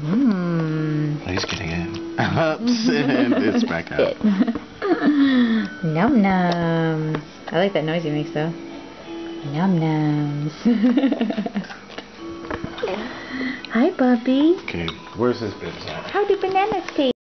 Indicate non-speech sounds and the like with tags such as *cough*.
Mmm. Oh, he's getting in. Ups and it's back out. *laughs* Num nums. I like that noise he makes though. Num nums. *laughs* Hi, Bubby. Okay, where's this bibs at? How do bananas taste?